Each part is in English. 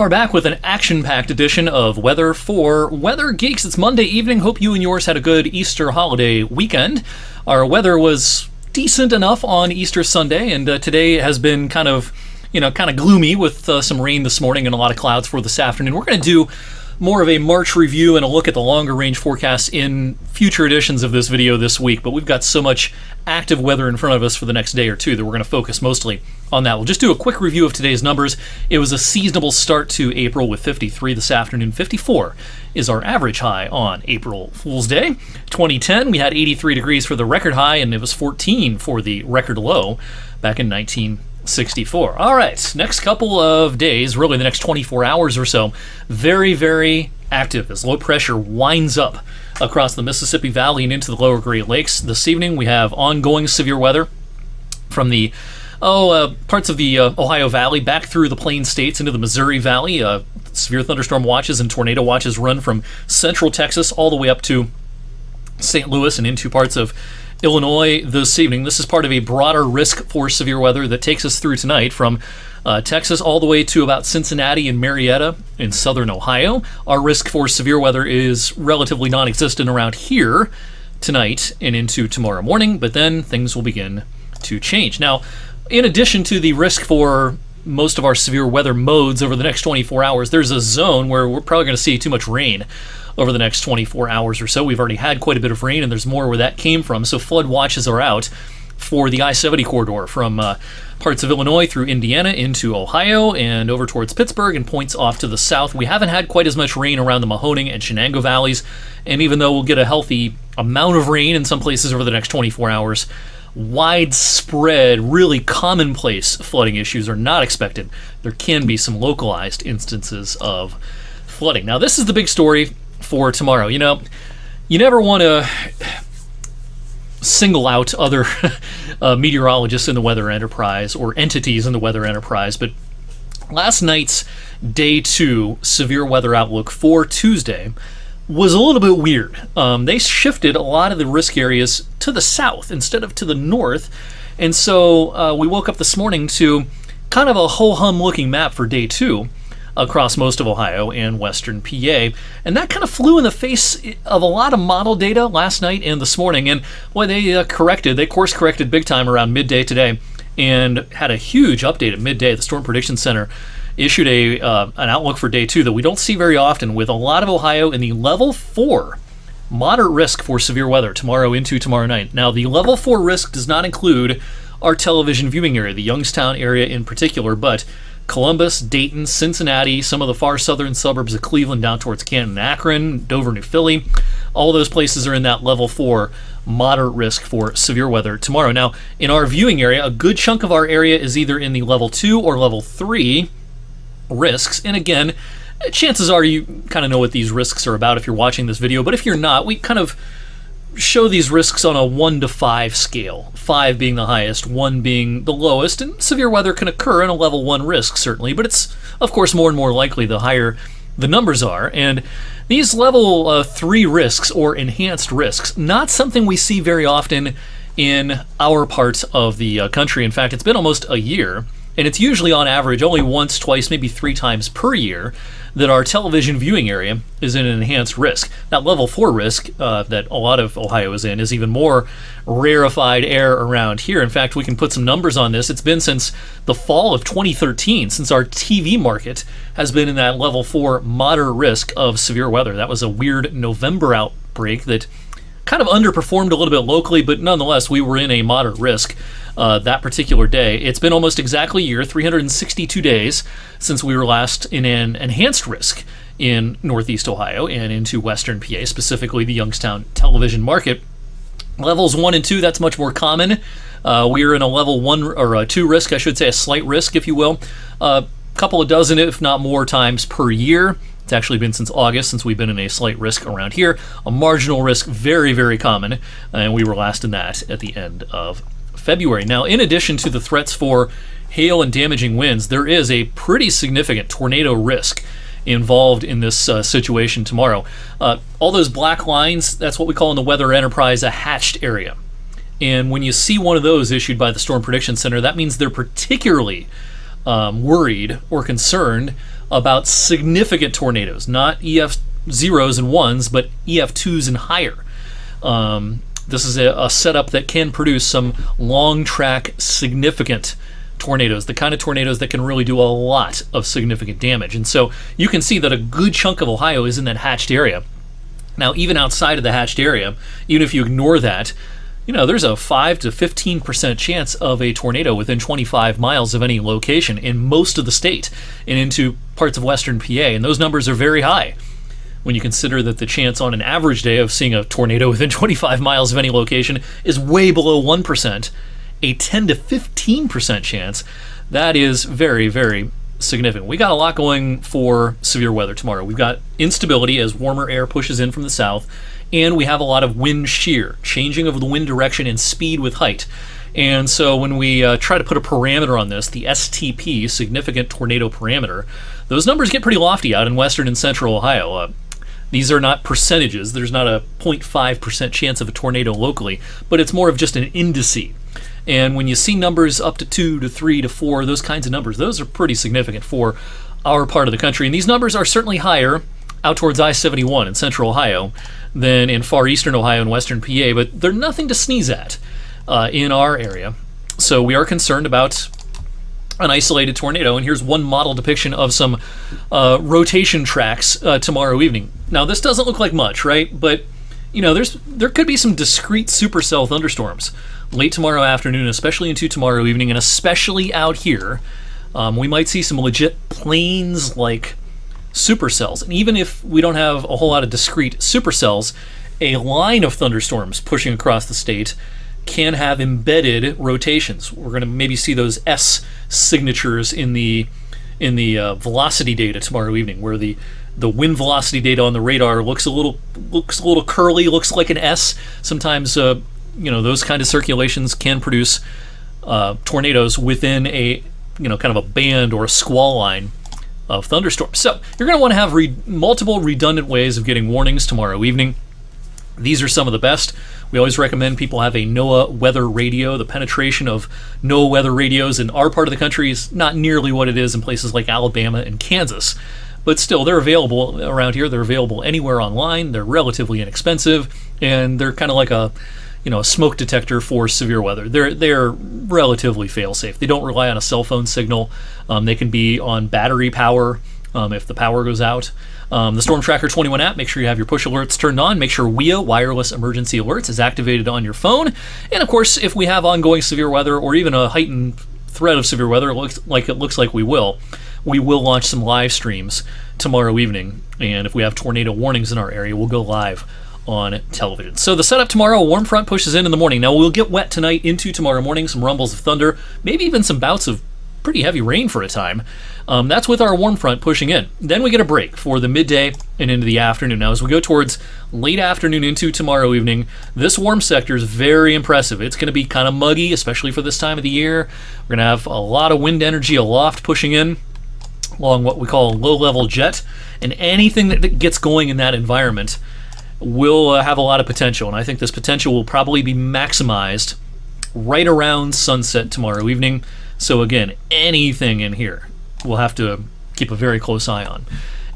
We are back with an action packed edition of Weather for Weather Geeks. It's Monday evening. Hope you and yours had a good Easter holiday weekend. Our weather was decent enough on Easter Sunday, and uh, today has been kind of, you know, kind of gloomy with uh, some rain this morning and a lot of clouds for this afternoon. We're going to do more of a March review and a look at the longer range forecasts in future editions of this video this week. But we've got so much active weather in front of us for the next day or two that we're going to focus mostly on that. We'll just do a quick review of today's numbers. It was a seasonable start to April with 53 this afternoon. 54 is our average high on April Fool's Day. 2010, we had 83 degrees for the record high, and it was 14 for the record low back in 19. 64. All right, next couple of days, really the next 24 hours or so, very, very active as low pressure winds up across the Mississippi Valley and into the lower Great Lakes. This evening we have ongoing severe weather from the oh uh, parts of the uh, Ohio Valley back through the Plain States into the Missouri Valley. Uh, severe thunderstorm watches and tornado watches run from central Texas all the way up to St. Louis and into parts of Illinois this evening. This is part of a broader risk for severe weather that takes us through tonight from uh, Texas all the way to about Cincinnati and Marietta in southern Ohio. Our risk for severe weather is relatively non existent around here tonight and into tomorrow morning, but then things will begin to change. Now, in addition to the risk for most of our severe weather modes over the next 24 hours, there's a zone where we're probably going to see too much rain over the next 24 hours or so. We've already had quite a bit of rain, and there's more where that came from. So flood watches are out for the I 70 corridor from uh, parts of Illinois through Indiana into Ohio and over towards Pittsburgh and points off to the south. We haven't had quite as much rain around the Mahoning and Shenango valleys, and even though we'll get a healthy amount of rain in some places over the next 24 hours, widespread, really commonplace flooding issues are not expected. There can be some localized instances of flooding. Now, this is the big story for tomorrow. You know, you never want to single out other uh, meteorologists in the weather enterprise or entities in the weather enterprise, but last night's day two severe weather outlook for Tuesday was a little bit weird. Um, they shifted a lot of the risk areas to the south instead of to the north, and so uh, we woke up this morning to kind of a ho hum looking map for day two across most of Ohio and western PA. And that kind of flew in the face of a lot of model data last night and this morning. And boy, they uh, corrected, they course corrected big time around midday today and had a huge update at midday. The Storm Prediction Center issued a uh, an outlook for day two that we don't see very often with a lot of Ohio in the level four moderate risk for severe weather tomorrow into tomorrow night. Now, the level four risk does not include our television viewing area, the Youngstown area in particular, but Columbus, Dayton, Cincinnati, some of the far southern suburbs of Cleveland down towards Canton, Akron, Dover, New Philly. All those places are in that level four moderate risk for severe weather tomorrow. Now, in our viewing area, a good chunk of our area is either in the level two or level three risks. And again, chances are you kind of know what these risks are about if you're watching this video, but if you're not, we kind of show these risks on a 1 to 5 scale, 5 being the highest, 1 being the lowest, and severe weather can occur in a level 1 risk, certainly, but it's, of course, more and more likely the higher the numbers are. And these level uh, 3 risks, or enhanced risks, not something we see very often in our parts of the uh, country. In fact, it's been almost a year, and it's usually on average only once, twice, maybe three times per year that our television viewing area is in an enhanced risk. That level four risk uh, that a lot of Ohio is in is even more rarefied air around here. In fact, we can put some numbers on this. It's been since the fall of 2013 since our TV market has been in that level four moderate risk of severe weather. That was a weird November outbreak that kind of underperformed a little bit locally, but nonetheless, we were in a moderate risk uh, that particular day. It's been almost exactly a year, 362 days, since we were last in an enhanced risk in Northeast Ohio and into Western PA, specifically the Youngstown television market. Levels one and two, that's much more common. Uh, we are in a level one or a two risk, I should say, a slight risk, if you will. A uh, couple of dozen, if not more, times per year. It's actually been since August since we've been in a slight risk around here. A marginal risk, very, very common, and we were last in that at the end of February. Now, in addition to the threats for hail and damaging winds, there is a pretty significant tornado risk involved in this uh, situation tomorrow. Uh, all those black lines, that's what we call in the Weather Enterprise a hatched area. And when you see one of those issued by the Storm Prediction Center, that means they're particularly um, worried or concerned about significant tornadoes, not EF zeros and ones, but EF twos and higher. Um, this is a, a setup that can produce some long track significant tornadoes, the kind of tornadoes that can really do a lot of significant damage. And so you can see that a good chunk of Ohio is in that hatched area. Now, even outside of the hatched area, even if you ignore that, you know, there's a 5 to 15% chance of a tornado within 25 miles of any location in most of the state and into parts of western PA. And those numbers are very high when you consider that the chance on an average day of seeing a tornado within 25 miles of any location is way below 1%, a 10 to 15% chance, that is very, very significant. We got a lot going for severe weather tomorrow. We've got instability as warmer air pushes in from the south, and we have a lot of wind shear, changing of the wind direction and speed with height. And so when we uh, try to put a parameter on this, the STP, significant tornado parameter, those numbers get pretty lofty out in western and central Ohio. Uh, these are not percentages. There's not a 0.5% chance of a tornado locally, but it's more of just an indice. And when you see numbers up to 2 to 3 to 4, those kinds of numbers, those are pretty significant for our part of the country. And these numbers are certainly higher out towards I 71 in central Ohio than in far eastern Ohio and western PA, but they're nothing to sneeze at uh, in our area. So we are concerned about an isolated tornado. And here's one model depiction of some uh, rotation tracks uh, tomorrow evening. Now, this doesn't look like much, right? But you know, there's there could be some discrete supercell thunderstorms late tomorrow afternoon, especially into tomorrow evening, and especially out here. Um, we might see some legit Plains like supercells. And even if we don't have a whole lot of discrete supercells, a line of thunderstorms pushing across the state can have embedded rotations. We're going to maybe see those S signatures in the in the uh, velocity data tomorrow evening, where the the wind velocity data on the radar looks a little looks a little curly, looks like an S. Sometimes, uh, you know, those kind of circulations can produce uh, tornadoes within a you know kind of a band or a squall line of thunderstorms. So you're going to want to have re- multiple redundant ways of getting warnings tomorrow evening. These are some of the best. We always recommend people have a NOAA weather radio. The penetration of NOAA weather radios in our part of the country is not nearly what it is in places like Alabama and Kansas. But still, they're available around here. They're available anywhere online. They're relatively inexpensive, and they're kind of like a you know a smoke detector for severe weather. They're they're relatively fail safe. They don't rely on a cell phone signal. Um, they can be on battery power um, if the power goes out. Um, the StormTracker 21 app, make sure you have your push alerts turned on. Make sure WEA, Wireless Emergency Alerts, is activated on your phone. And of course, if we have ongoing severe weather or even a heightened threat of severe weather, it looks like it looks like we will, we will launch some live streams tomorrow evening. And if we have tornado warnings in our area, we'll go live on television. So the setup tomorrow, a warm front pushes in in the morning. Now we'll get wet tonight into tomorrow morning, some rumbles of thunder, maybe even some bouts of pretty heavy rain for a time. Um, that's with our warm front pushing in. Then we get a break for the midday and into the afternoon. Now, as we go towards late afternoon into tomorrow evening, this warm sector is very impressive. It's going to be kind of muggy, especially for this time of the year. We're going to have a lot of wind energy aloft pushing in along what we call a low level jet, and anything that gets going in that environment will uh, have a lot of potential. And I think this potential will probably be maximized right around sunset tomorrow evening. So, again, anything in here we'll have to keep a very close eye on.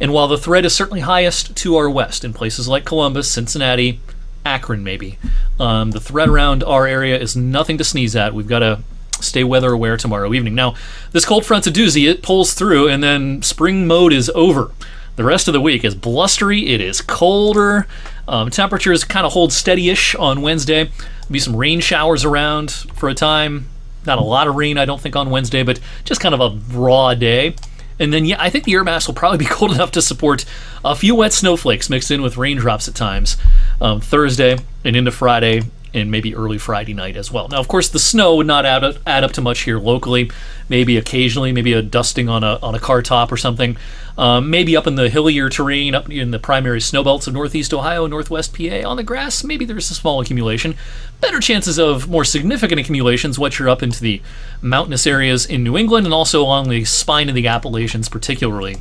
And while the threat is certainly highest to our west in places like Columbus, Cincinnati, Akron, maybe, um, the threat around our area is nothing to sneeze at. We've got to stay weather aware tomorrow evening. Now, this cold front's a doozy. It pulls through, and then spring mode is over. The rest of the week is blustery. It is colder. Um, temperatures kind of hold steady-ish on Wednesday. There'll be some rain showers around for a time. Not a lot of rain, I don't think, on Wednesday, but just kind of a raw day. And then, yeah, I think the air mass will probably be cold enough to support a few wet snowflakes mixed in with raindrops at times um, Thursday and into Friday and maybe early Friday night as well. Now, of course, the snow would not add up, add up to much here locally. Maybe occasionally, maybe a dusting on a on a car top or something. Um, maybe up in the hillier terrain, up in the primary snow belts of northeast Ohio, northwest PA, on the grass, maybe there's a small accumulation. Better chances of more significant accumulations once you're up into the mountainous areas in New England and also along the spine of the Appalachians, particularly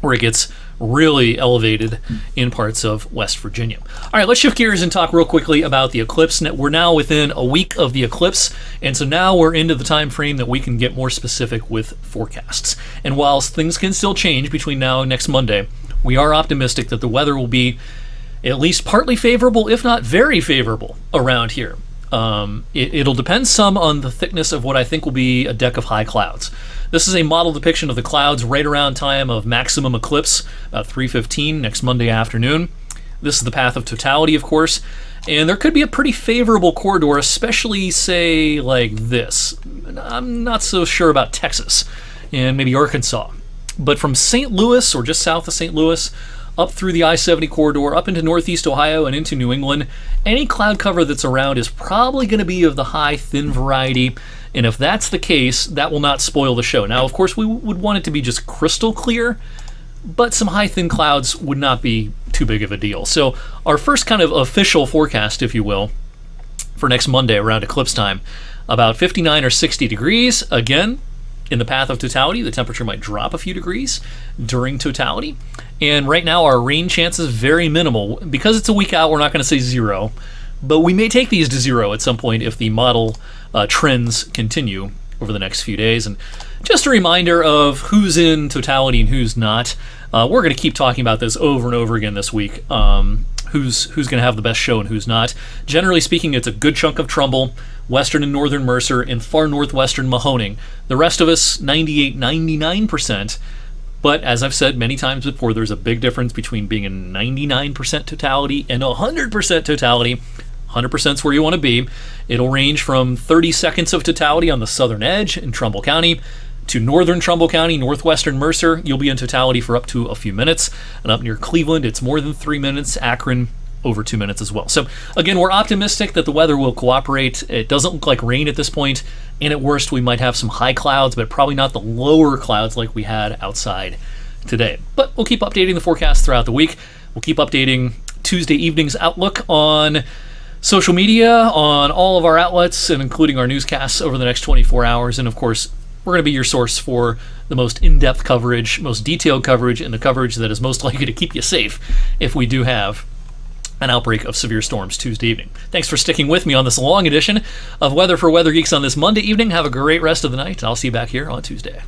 where it gets really elevated in parts of West Virginia. All right, let's shift gears and talk real quickly about the eclipse. We're now within a week of the eclipse, and so now we're into the time frame that we can get more specific with forecasts. And whilst things can still change between now and next Monday, we are optimistic that the weather will be at least partly favorable, if not very favorable, around here. Um, it, will depend some on the thickness of what I think will be a deck of high clouds. This is a model depiction of the clouds right around time of maximum eclipse, about 3:15 next Monday afternoon. This is the path of totality, of course, and there could be a pretty favorable corridor, especially say like this. I'm not so sure about Texas and maybe Arkansas, but from St. Louis or just south of St. Louis up through the I 70 corridor, up into northeast Ohio and into New England. Any cloud cover that's around is probably going to be of the high, thin variety. And if that's the case, that will not spoil the show. Now, of course, we would want it to be just crystal clear, but some high, thin clouds would not be too big of a deal. So, our first kind of official forecast, if you will, for next Monday around eclipse time, about 59 or 60 degrees. Again, in the path of totality, the temperature might drop a few degrees during totality. And right now, our rain chances very minimal. Because it's a week out, we're not going to say zero, but we may take these to zero at some point if the model uh, trends continue over the next few days. And just a reminder of who's in totality and who's not. Uh, we're going to keep talking about this over and over again this week. Um, who's who's going to have the best show and who's not. Generally speaking, it's a good chunk of Trumbull, western and northern Mercer, and far northwestern Mahoning. The rest of us, 98, 99%. But as I've said many times before, there's a big difference between being a 99% totality and 100% totality. 100% is where you want to be. It'll range from 30 seconds of totality on the southern edge in Trumbull County to northern Trumbull County, northwestern Mercer. You'll be in totality for up to a few minutes. And up near Cleveland, it's more than three minutes. Akron, over two minutes as well. So again, we're optimistic that the weather will cooperate. It doesn't look like rain at this point, and at worst, we might have some high clouds, but probably not the lower clouds like we had outside today. But we'll keep updating the forecast throughout the week. We'll keep updating Tuesday evening's outlook on social media, on all of our outlets, and including our newscasts over the next 24 hours. And of course, we're going to be your source for the most in depth coverage, most detailed coverage, and the coverage that is most likely to keep you safe if we do have an outbreak of severe storms Tuesday evening. Thanks for sticking with me on this long edition of Weather for Weather Geeks on this Monday evening. Have a great rest of the night. I'll see you back here on Tuesday.